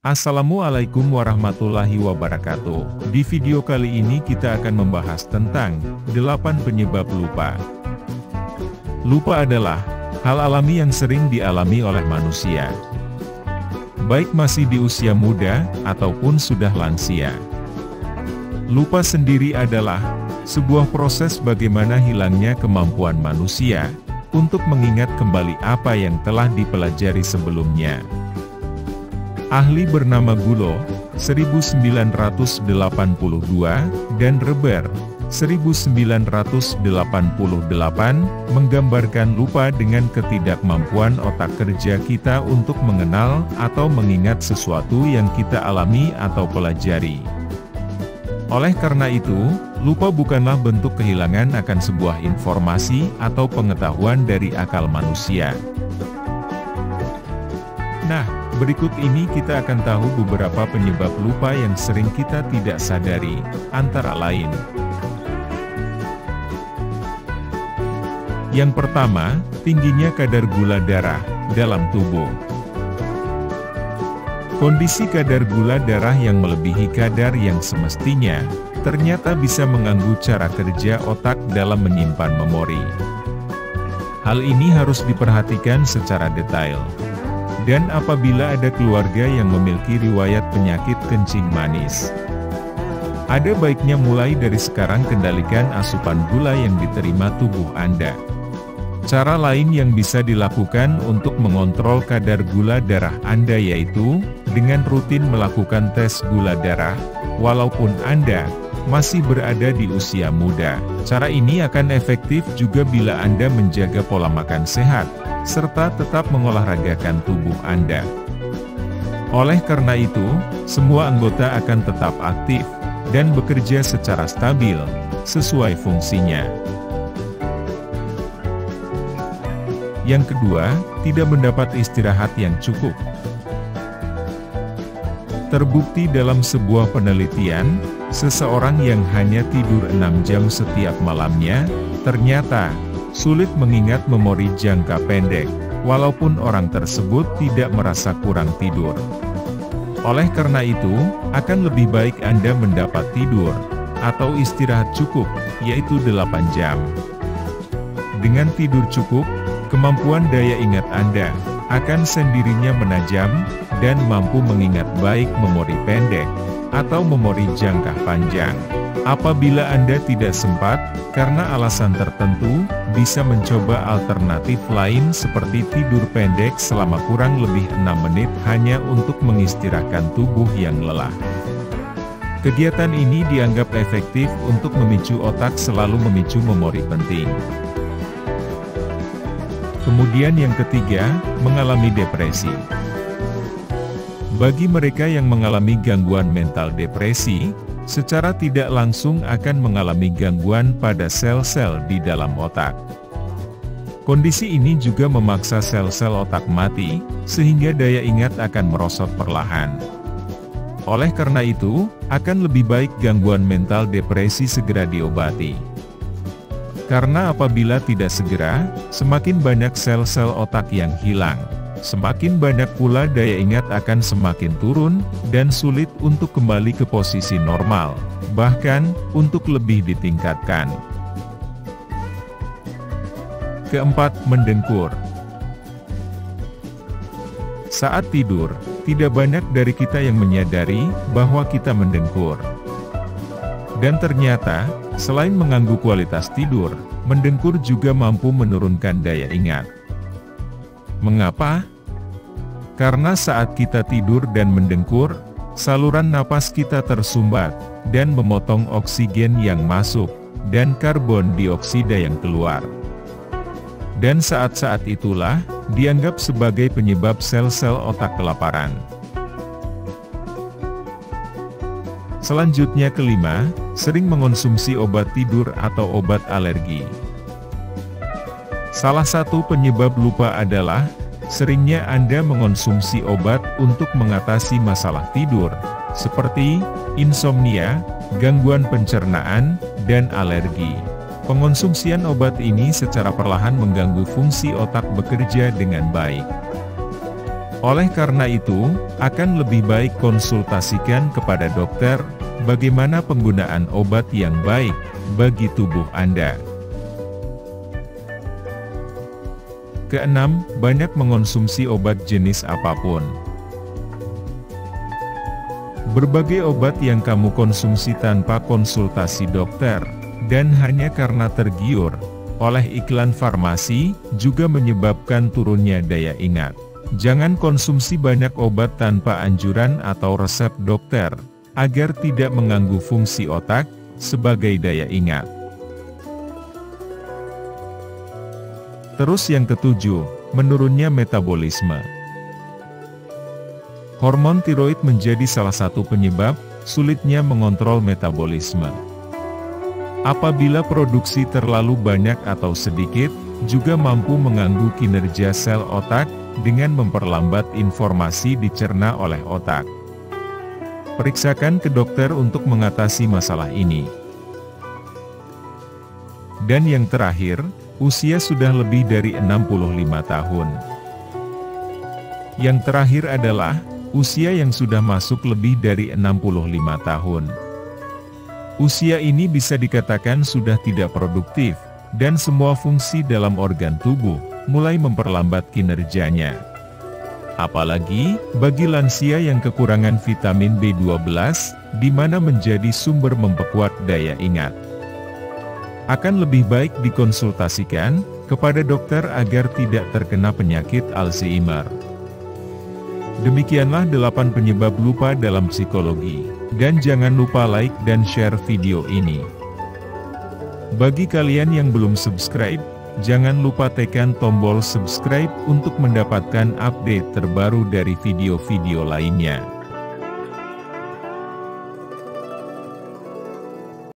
Assalamualaikum warahmatullahi wabarakatuh. Di video kali ini kita akan membahas tentang 8 penyebab lupa. Lupa adalah hal alami yang sering dialami oleh manusia. Baik masih di usia muda ataupun sudah lansia. Lupa sendiri adalah sebuah proses bagaimana hilangnya kemampuan manusia untuk mengingat kembali apa yang telah dipelajari sebelumnya. Ahli bernama Gulo, 1982, dan Reber, 1988, menggambarkan lupa dengan ketidakmampuan otak kerja kita untuk mengenal atau mengingat sesuatu yang kita alami atau pelajari. Oleh karena itu, lupa bukanlah bentuk kehilangan akan sebuah informasi atau pengetahuan dari akal manusia. Nah, Berikut ini kita akan tahu beberapa penyebab lupa yang sering kita tidak sadari, antara lain. Yang pertama, tingginya kadar gula darah dalam tubuh. Kondisi kadar gula darah yang melebihi kadar yang semestinya, ternyata bisa mengganggu cara kerja otak dalam menyimpan memori. Hal ini harus diperhatikan secara detail. Dan apabila ada keluarga yang memiliki riwayat penyakit kencing manis. Ada baiknya mulai dari sekarang kendalikan asupan gula yang diterima tubuh Anda. Cara lain yang bisa dilakukan untuk mengontrol kadar gula darah Anda yaitu, dengan rutin melakukan tes gula darah, walaupun Anda masih berada di usia muda. Cara ini akan efektif juga bila Anda menjaga pola makan sehat, serta tetap mengolahragakan tubuh Anda. Oleh karena itu, semua anggota akan tetap aktif, dan bekerja secara stabil, sesuai fungsinya. Yang kedua, tidak mendapat istirahat yang cukup. Terbukti dalam sebuah penelitian, seseorang yang hanya tidur 6 jam setiap malamnya, ternyata sulit mengingat memori jangka pendek, walaupun orang tersebut tidak merasa kurang tidur. Oleh karena itu, akan lebih baik Anda mendapat tidur, atau istirahat cukup, yaitu 8 jam. Dengan tidur cukup, kemampuan daya ingat Anda akan sendirinya menajam, dan mampu mengingat baik memori pendek, atau memori jangka panjang. Apabila Anda tidak sempat, karena alasan tertentu, bisa mencoba alternatif lain seperti tidur pendek selama kurang lebih 6 menit hanya untuk mengistirahatkan tubuh yang lelah. Kegiatan ini dianggap efektif untuk memicu otak selalu memicu memori penting. Kemudian yang ketiga, mengalami depresi. Bagi mereka yang mengalami gangguan mental depresi, secara tidak langsung akan mengalami gangguan pada sel-sel di dalam otak. Kondisi ini juga memaksa sel-sel otak mati, sehingga daya ingat akan merosot perlahan. Oleh karena itu, akan lebih baik gangguan mental depresi segera diobati. Karena apabila tidak segera, semakin banyak sel-sel otak yang hilang. Semakin banyak pula daya ingat akan semakin turun, dan sulit untuk kembali ke posisi normal, bahkan, untuk lebih ditingkatkan. Keempat, mendengkur. Saat tidur, tidak banyak dari kita yang menyadari bahwa kita mendengkur. Dan ternyata, selain mengganggu kualitas tidur, mendengkur juga mampu menurunkan daya ingat. Mengapa? Karena saat kita tidur dan mendengkur, saluran napas kita tersumbat, dan memotong oksigen yang masuk, dan karbon dioksida yang keluar. Dan saat-saat itulah, dianggap sebagai penyebab sel-sel otak kelaparan. Selanjutnya kelima, sering mengonsumsi obat tidur atau obat alergi. Salah satu penyebab lupa adalah, seringnya Anda mengonsumsi obat untuk mengatasi masalah tidur, seperti insomnia, gangguan pencernaan, dan alergi. Pengonsumsian obat ini secara perlahan mengganggu fungsi otak bekerja dengan baik. Oleh karena itu, akan lebih baik konsultasikan kepada dokter, bagaimana penggunaan obat yang baik, bagi tubuh Anda. Keenam, banyak mengonsumsi obat jenis apa pun. Berbagai obat yang kamu konsumsi tanpa konsultasi dokter, dan hanya karena tergiur, oleh iklan farmasi, juga menyebabkan turunnya daya ingat. Jangan konsumsi banyak obat tanpa anjuran atau resep dokter, agar tidak mengganggu fungsi otak, sebagai daya ingat. Terus yang ketujuh, menurunnya metabolisme. Hormon tiroid menjadi salah satu penyebab, sulitnya mengontrol metabolisme. Apabila produksi terlalu banyak atau sedikit, juga mampu mengganggu kinerja sel otak, dengan memperlambat informasi dicerna oleh otak. Periksakan ke dokter untuk mengatasi masalah ini. Dan yang terakhir, usia sudah lebih dari 65 tahun. Yang terakhir adalah, usia yang sudah masuk lebih dari 65 tahun. Usia ini bisa dikatakan sudah tidak produktif, dan semua fungsi dalam organ tubuh, mulai memperlambat kinerjanya. Apalagi, bagi lansia yang kekurangan vitamin B12, di mana menjadi sumber memperkuat daya ingat. Akan lebih baik dikonsultasikan, kepada dokter agar tidak terkena penyakit Alzheimer. Demikianlah 8 penyebab lupa dalam psikologi. Dan jangan lupa like dan share video ini. Bagi kalian yang belum subscribe, Jangan lupa tekan tombol subscribe untuk mendapatkan update terbaru dari video-video lainnya.